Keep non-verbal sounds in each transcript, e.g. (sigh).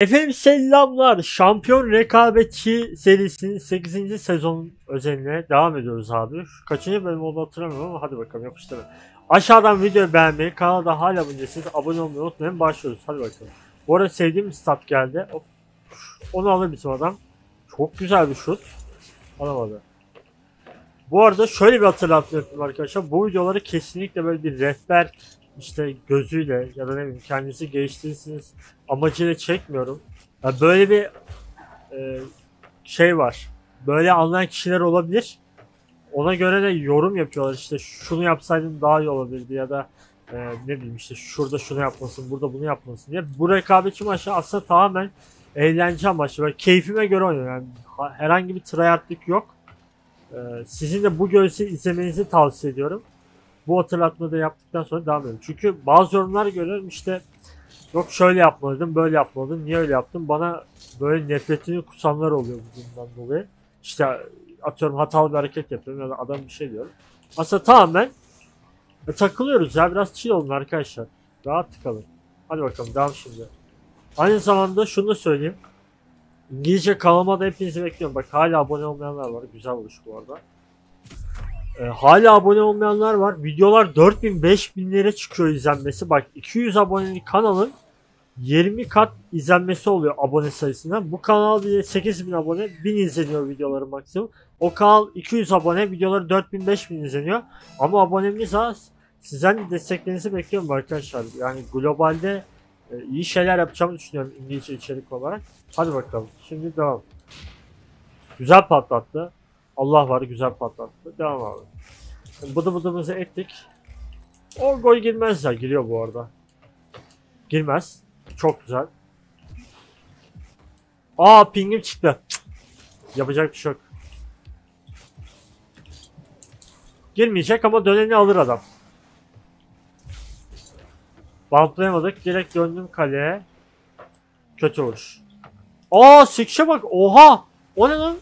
Efendim selamlar. Şampiyon rekabetçi serisinin 8. sezon özeline devam ediyoruz abi. Kaçıncı bölüm oldu hatırlamıyorum ama hadi bakalım yapıştırın. Aşağıdan videoyu beğenmeyi, kanala da hala abone değilseniz abone olmayı unutmayın. Başlıyoruz. Hadi bakalım. Bu arada sevdiğim stat geldi. Hop. Onu alır bizim adam. Çok güzel bir şut. Alamadı. Bu arada şöyle bir hatırlatma yapayım arkadaşlar. Bu videoları kesinlikle böyle bir rehber işte gözüyle ya da ne bileyim kendinizi geliştirirsiniz amacıyla çekmiyorum. Ya böyle bir e, şey var. Böyle anlayan kişiler olabilir. Ona göre de yorum yapıyorlar. İşte şunu yapsaydın daha iyi olabilirdi ya da e, ne bileyim işte şurada şunu yapmasın, burada bunu yapmasın diye. Bu rekabetçi maçı aslında tamamen eğlence amaçlı ve keyfime göre oynuyorum. Yani ha- herhangi bir tryhardlık yok. E, sizin de bu görseli izlemenizi tavsiye ediyorum. Bu hatırlatmayı da yaptıktan sonra devam edelim. Çünkü bazı yorumlar görüyorum işte yok şöyle yapmalıydım, böyle yapmalıydım, niye öyle yaptım? Bana böyle nefretini kusanlar oluyor bundan dolayı. İşte atıyorum hatalı bir hareket yapıyorum ya da adam bir şey diyor. Aslında tamamen e, takılıyoruz ya biraz chill olun arkadaşlar. Rahat tıkalın. Hadi bakalım devam şimdi. Aynı zamanda şunu da söyleyeyim. İngilizce kanalıma da hepinizi bekliyorum. Bak hala abone olmayanlar var. Güzel oluş bu arada. Ee, hala abone olmayanlar var. Videolar 4000-5000'lere çıkıyor izlenmesi. Bak 200 aboneli kanalın 20 kat izlenmesi oluyor abone sayısından. Bu kanal bile 8000 abone 1000 izleniyor videoları maksimum. O kanal 200 abone videoları 4000-5000 izleniyor. Ama abonemiz az. Sizden de desteklerinizi bekliyorum arkadaşlar. Yani globalde e, iyi şeyler yapacağımı düşünüyorum İngilizce içerik olarak. Hadi bakalım. Şimdi devam. Güzel patlattı. Allah var güzel patlattı. Devam abi. Şimdi bıdı bıdımızı ettik. O gol girmez ya. Giriyor bu arada. Girmez. Çok güzel. Aa pingim çıktı. Yapacak bir şey yok. Girmeyecek ama döneni alır adam. Bantlayamadık. Direkt döndüm kaleye. Kötü vuruş. Aa sikşe bak. Oha. O ne lan?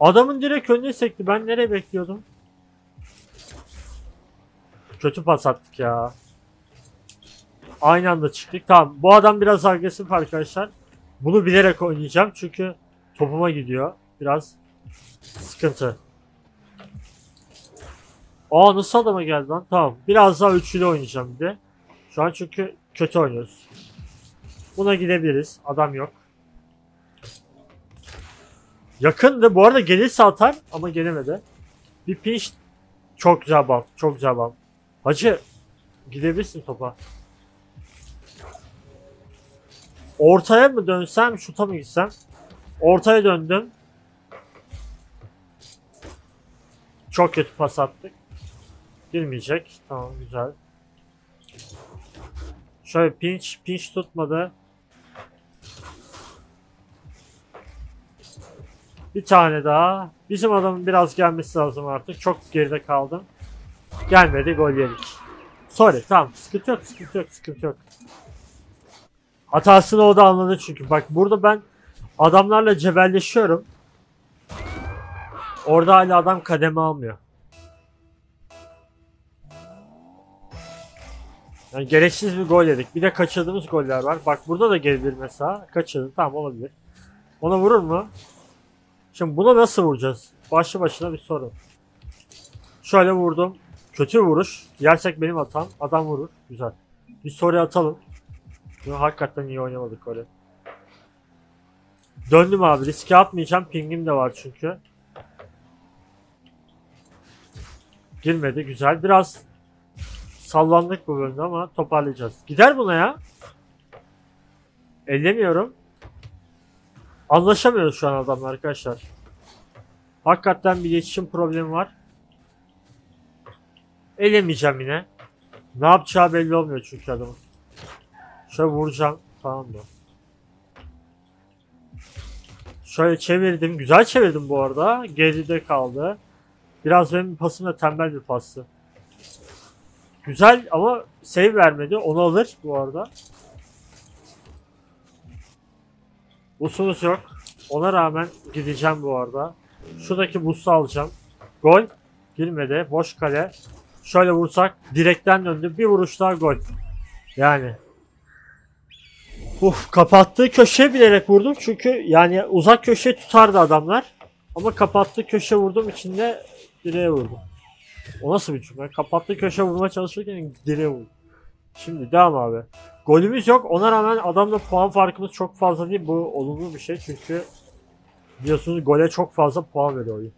Adamın direkt önüne sekti. Ben nereye bekliyordum? Kötü pas attık ya. Aynı anda çıktık. Tamam. Bu adam biraz agresif arkadaşlar. Bunu bilerek oynayacağım. Çünkü topuma gidiyor. Biraz sıkıntı. Aa nasıl adama geldi lan? Tamam. Biraz daha üçlü oynayacağım bir de. Şu an çünkü kötü oynuyoruz. Buna gidebiliriz. Adam yok. Yakındı. Bu arada gelirse atar ama gelemedi. Bir pinch çok güzel bal. Çok güzel bal. Hacı gidebilirsin topa. Ortaya mı dönsem, şuta mı gitsem? Ortaya döndüm. Çok kötü pas attık. Girmeyecek. Tamam güzel. Şöyle pinch, pinch tutmadı. Bir tane daha. Bizim adamın biraz gelmesi lazım artık. Çok geride kaldım. Gelmedi gol yedik. Sorry tamam sıkıntı yok sıkıntı yok sıkıntı yok. Hatasını o da anladı çünkü. Bak burada ben adamlarla cebelleşiyorum. Orada hala adam kademe almıyor. Yani gereksiz bir gol yedik. Bir de kaçırdığımız goller var. Bak burada da gelebilir mesela. Kaçırdı. Tamam olabilir. Ona vurur mu? Şimdi buna nasıl vuracağız? Başlı başına bir sorun. Şöyle vurdum. Kötü vuruş. Yersek benim hatam. Adam vurur. Güzel. Bir soru atalım. Bunu hakikaten iyi oynamadık öyle. Döndüm abi. Riske atmayacağım. Pingim de var çünkü. Girmedi. Güzel. Biraz sallandık bu bölümde ama toparlayacağız. Gider buna ya. Ellemiyorum. Anlaşamıyoruz şu an adamla arkadaşlar. Hakikaten bir iletişim problemi var. Elemeyeceğim yine. Ne yapacağı belli olmuyor çünkü adamın. Şöyle vuracağım. Tamam mı? Şöyle çevirdim. Güzel çevirdim bu arada. Geride kaldı. Biraz benim pasım da tembel bir pastı. Güzel ama save vermedi. Onu alır bu arada. Busumuz yok. Ona rağmen gideceğim bu arada. Şuradaki busu alacağım. Gol. Girmedi. Boş kale. Şöyle vursak direkten döndü. Bir vuruş daha gol. Yani. Uf kapattığı köşeye bilerek vurdum çünkü yani uzak köşe tutardı adamlar. Ama kapattığı köşe vurdum içinde direğe vurdum. O nasıl bir cümle? Kapattığı köşe vurmaya çalışırken direğe vurdum. Şimdi devam abi. Golümüz yok. Ona rağmen adamla puan farkımız çok fazla değil. Bu olumlu bir şey çünkü biliyorsunuz gole çok fazla puan veriyor oyun.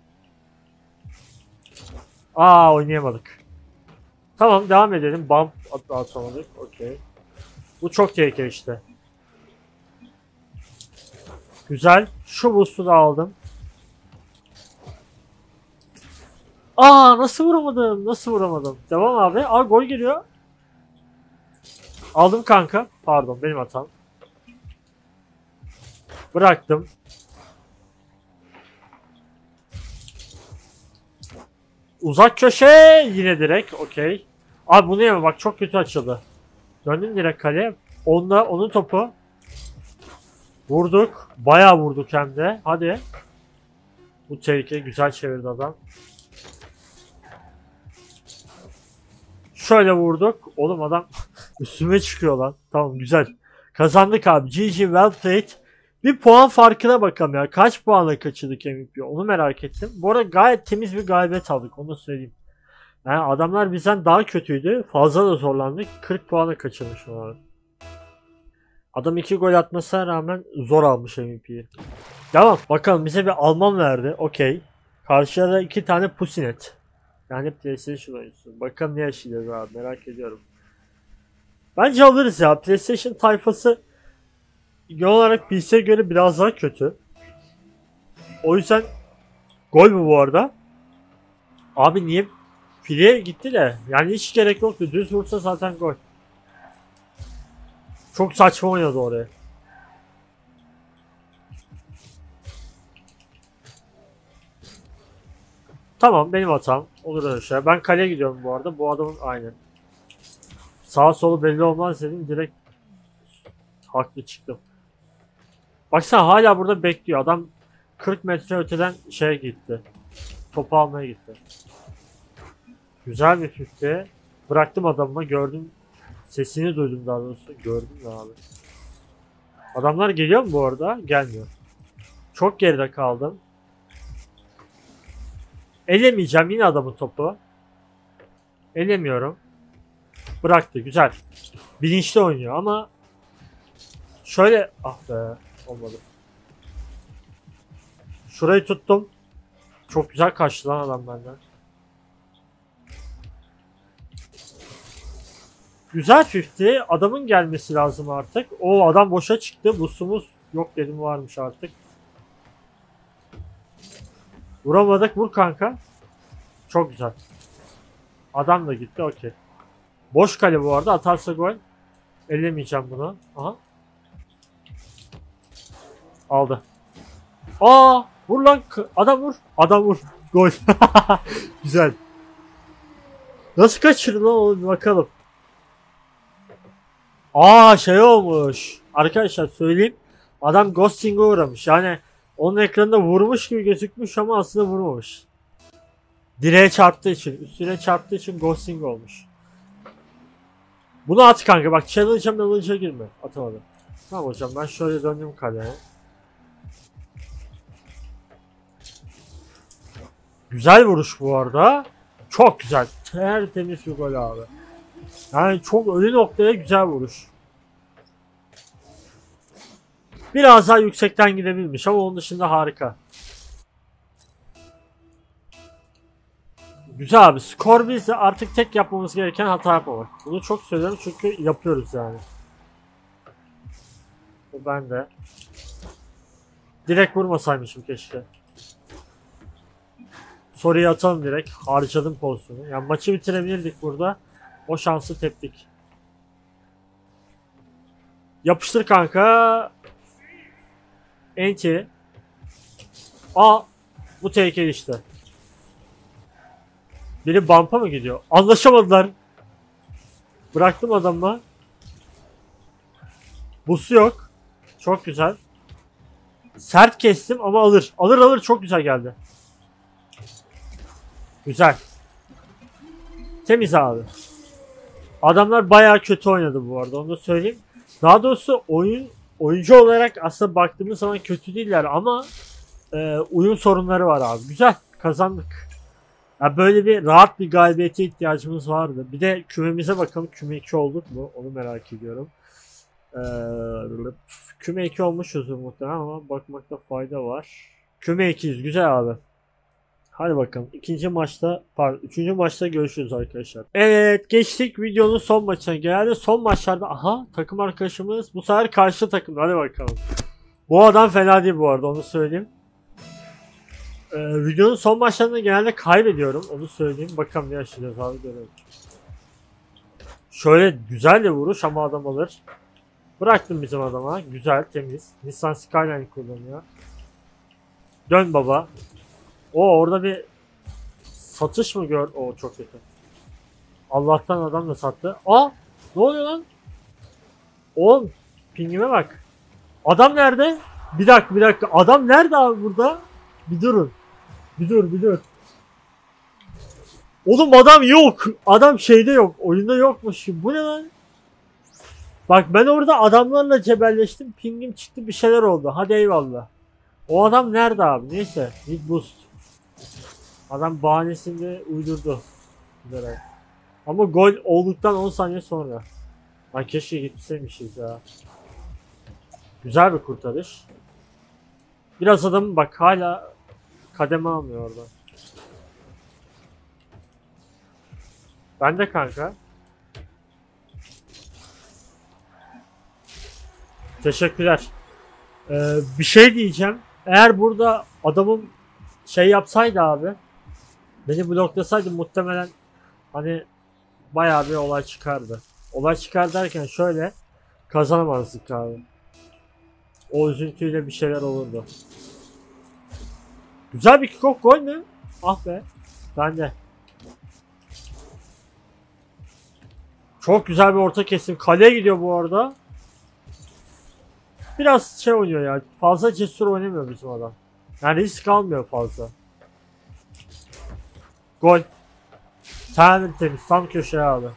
Aa oynayamadık. Tamam devam edelim. Bump at. Okey. Bu çok tehlikeli işte. Güzel. Şu boost'u da aldım. Aa nasıl vuramadım? Nasıl vuramadım? Devam abi. Aa gol geliyor. Aldım kanka. Pardon benim hatam. Bıraktım. Uzak köşe yine direkt. Okey. Abi bunu yeme bak çok kötü açıldı. Döndüm direkt kaleye. Onunla onun topu. Vurduk. Bayağı vurduk hem de. Hadi. Bu tehlike güzel çevirdi adam. Şöyle vurduk. Oğlum adam üstüme çıkıyor lan. Tamam güzel. Kazandık abi. GG well played. Bir puan farkına bakalım ya. Kaç puanla kaçırdık MVP? Onu merak ettim. Bu arada gayet temiz bir galibiyet aldık. Onu söyleyeyim. Yani adamlar bizden daha kötüydü. Fazla da zorlandık. 40 puana kaçırmış onlar. Adam 2 gol atmasına rağmen zor almış MVP'yi. Tamam bakalım bize bir Alman verdi. Okey. Karşıya da 2 tane Pusinet. Yani PlayStation oyuncusu. Bakalım ne yaşayacağız abi merak ediyorum. Bence alırız ya. PlayStation tayfası genel olarak PC'ye göre biraz daha kötü. O yüzden gol bu bu arada. Abi niye fileye gitti de yani hiç gerek yoktu. Düz vursa zaten gol. Çok saçma oynadı oraya. Tamam benim hatam. Olur öyle şey. Ben kaleye gidiyorum bu arada. Bu adamın aynı. Sağ solu belli olmaz dedim. Direkt haklı çıktım. Baksana hala burada bekliyor. Adam 40 metre öteden şeye gitti. Topu almaya gitti. Güzel bir fikri. Bıraktım adamıma gördüm. Sesini duydum daha doğrusu. Gördüm de abi. Adamlar geliyor mu bu arada? Gelmiyor. Çok geride kaldım. Elemeyeceğim yine adamın topu. Elemiyorum. Bıraktı güzel. Bilinçli oynuyor ama şöyle ah be olmadı. Şurayı tuttum. Çok güzel kaçtı lan adam benden. Güzel 50. Adamın gelmesi lazım artık. O adam boşa çıktı. Busumuz yok dedim varmış artık. Vuramadık. Vur kanka. Çok güzel. Adam da gitti. Okey. Boş kale bu arada. Atarsa gol. Ellemeyeceğim bunu. Aha. Aldı. Aa! Vur lan. Adam vur. Adam vur. Gol. (laughs) güzel. Nasıl kaçırdı lan onu bakalım. Aa şey olmuş. Arkadaşlar söyleyeyim. Adam ghosting'e uğramış. Yani onun ekranında vurmuş gibi gözükmüş ama aslında vurmamış. Direğe çarptığı için, üstüne çarptığı için ghosting olmuş. Bunu at kanka bak challenge'a challenge'a girme. Atamadım. Tamam hocam ben şöyle döndüm kaleye. Güzel vuruş bu arada. Çok güzel. Tertemiz bir gol abi. Yani çok ölü noktaya güzel vuruş. Biraz daha yüksekten gidebilmiş ama onun dışında harika. Güzel abi. Skor bizde artık tek yapmamız gereken hata yapmamak. Bunu çok söylüyorum çünkü yapıyoruz yani. Bu ben de. Direkt vurmasaymışım keşke. Soruyu atalım direkt. Harcadım pozisyonu. Yani maçı bitirebilirdik burada. O şansı teptik. Yapıştır kanka. Enti. A bu tehlikeli işte. Biri bumpa mı gidiyor? Anlaşamadılar. Bıraktım adamla. Busu yok. Çok güzel. Sert kestim ama alır. Alır alır çok güzel geldi. Güzel. Temiz abi. Adamlar bayağı kötü oynadı bu arada onu da söyleyeyim. Daha doğrusu oyun oyuncu olarak aslında baktığımız zaman kötü değiller ama e, uyum sorunları var abi. Güzel kazandık. Ya böyle bir rahat bir galibiyete ihtiyacımız vardı. Bir de kümemize bakalım. Küme 2 olduk mu? Onu merak ediyorum. Ee, küme 2 olmuşuz muhtemelen ama bakmakta fayda var. Küme 2'yiz. Güzel abi. Hadi bakalım. İkinci maçta, pardon, üçüncü maçta görüşürüz arkadaşlar. Evet, geçtik videonun son maçına. Genelde son maçlarda, aha takım arkadaşımız bu sefer karşı takım. Hadi bakalım. Bu adam fena değil bu arada, onu söyleyeyim. Ee, videonun son maçlarında genelde kaybediyorum, onu söyleyeyim. Bakalım ne yaşayacağız abi görelim. Şöyle güzel de vuruş ama adam alır. Bıraktım bizim adama. Güzel, temiz. Nissan Skyline kullanıyor. Dön baba. O orada bir satış mı gör? O çok kötü. Allah'tan adam da sattı. Aa! Ne oluyor lan? Oğlum pingime bak. Adam nerede? Bir dakika bir dakika. Adam nerede abi burada? Bir durun. Bir dur bir dur. Oğlum adam yok. Adam şeyde yok. Oyunda yokmuş. Bu ne lan? Bak ben orada adamlarla cebelleştim. Pingim çıktı bir şeyler oldu. Hadi eyvallah. O adam nerede abi? Neyse. Need boost. Adam bahanesini uydurdu. Giderek. Ama gol olduktan 10 saniye sonra. Lan keşke gitseymişiz ya. Güzel bir kurtarış. Biraz adam bak hala kademe almıyor orada. Ben de kanka. Teşekkürler. Ee, bir şey diyeceğim. Eğer burada adamın şey yapsaydı abi beni bloklasaydı muhtemelen hani bayağı bir olay çıkardı. Olay çıkar derken şöyle kazanamazdık abi. O üzüntüyle bir şeyler olurdu. Güzel bir kickoff gol mü? Ah be. Ben de. Çok güzel bir orta kesim. Kaleye gidiyor bu arada. Biraz şey oynuyor ya. Fazla cesur oynamıyor bizim adam. Yani risk almıyor fazla. Gol. Tertemiz. Tam köşeye aldı.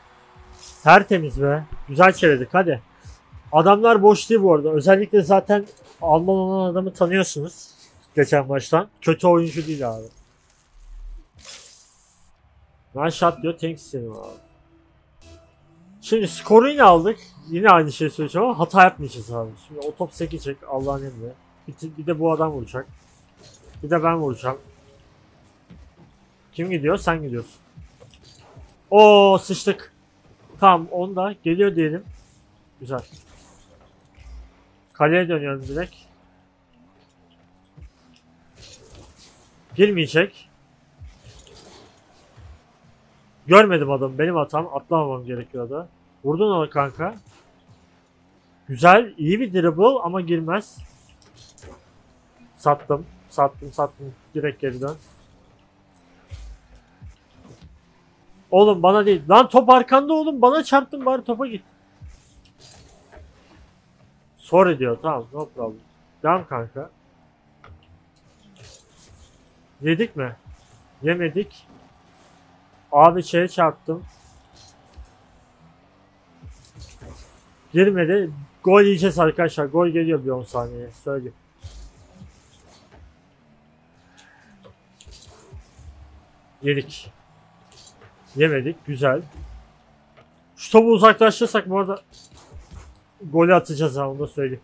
Tertemiz be. Güzel çevirdik hadi. Adamlar boş değil bu arada. Özellikle zaten Alman olan adamı tanıyorsunuz. Geçen maçtan. Kötü oyuncu değil abi. One shot diyor. Thanks istedim abi. Şimdi skoru yine aldık. Yine aynı şeyi söyleyeceğim ama hata yapmayacağız abi. Şimdi o top sekecek Allah'ın emri. Bir, bir de bu adam vuracak. Bir de ben vuracağım. Kim gidiyor? Sen gidiyorsun. Oo sıçtık. Tamam onda geliyor diyelim. Güzel. Kaleye dönüyorum direkt. Girmeyecek. Görmedim adamı. Benim hatam. Atlamamam gerekiyordu. Vurdun onu kanka. Güzel. iyi bir dribble ama girmez. Sattım. Sattım sattım. Direkt geri. Oğlum bana değil. Lan top arkanda oğlum. Bana çarptın bari topa git. Sorry diyor. Tamam. No problem. Devam kanka. Yedik mi? Yemedik. Abi şeye çarptım. Girmedi. Gol yiyeceğiz arkadaşlar. Gol geliyor bir 10 saniye. Söyleyeyim. Yedik. Yemedik. Güzel. Şu topu uzaklaştırsak bu arada golü atacağız ha onu da söyleyeyim.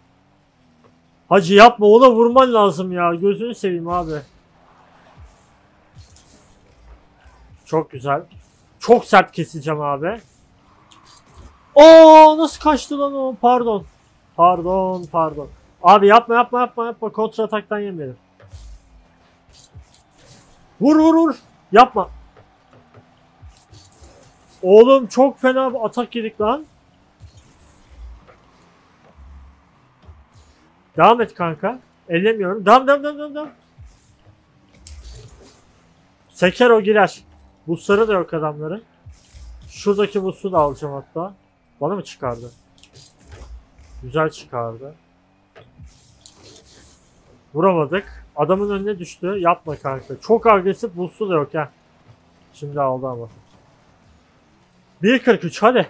Hacı yapma ona vurman lazım ya. Gözünü seveyim abi. Çok güzel. Çok sert keseceğim abi. Oo nasıl kaçtı lan o? Pardon. Pardon, pardon. Abi yapma yapma yapma yapma. Kontra ataktan yemeyelim. Vur vur vur. Yapma. Oğlum çok fena bir atak yedik lan. Devam et kanka. Ellemiyorum. Devam devam devam devam. Seker o girer. Busları da yok adamların. Şuradaki busu da alacağım hatta. Bana mı çıkardı? Güzel çıkardı. Vuramadık. Adamın önüne düştü. Yapma kanka. Çok agresif busu da yok ha. Şimdi aldı ama. 1.43 hadi.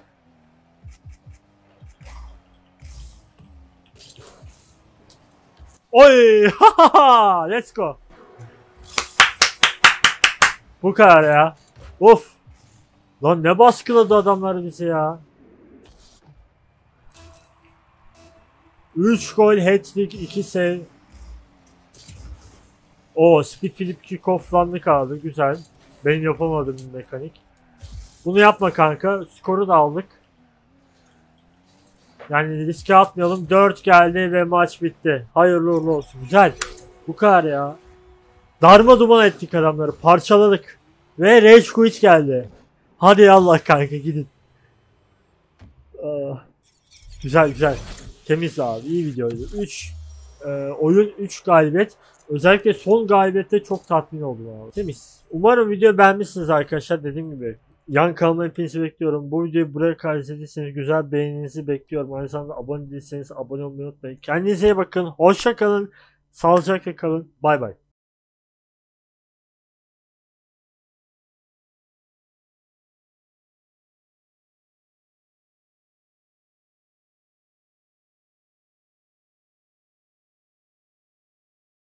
Oy! (laughs) Let's go. Bu kadar ya. Of. Lan ne baskıladı adamlar bizi ya. 3 gol, hat-trick, 2 save. O speed flip kickoff'landı kaldı. Güzel. Benim yapamadığım bir mekanik. Bunu yapma kanka. Skoru da aldık. Yani riske atmayalım. 4 geldi ve maç bitti. Hayırlı uğurlu olsun. Güzel. Bu kadar ya. Darma duman ettik adamları. Parçaladık. Ve Rage Quit geldi. Hadi Allah kanka gidin. Ah. Güzel güzel. Temiz abi. iyi videoydu. 3 oyun 3 galibiyet. Özellikle son galibiyette çok tatmin oldum abi. Temiz. Umarım video beğenmişsiniz arkadaşlar. Dediğim gibi yan kanalıma hepinizi bekliyorum. Bu videoyu buraya kadar izlediyseniz güzel beğeninizi bekliyorum. Aynı zamanda abone değilseniz abone olmayı unutmayın. Kendinize iyi bakın. Hoşça kalın. Sağlıcakla kalın. Bay bay.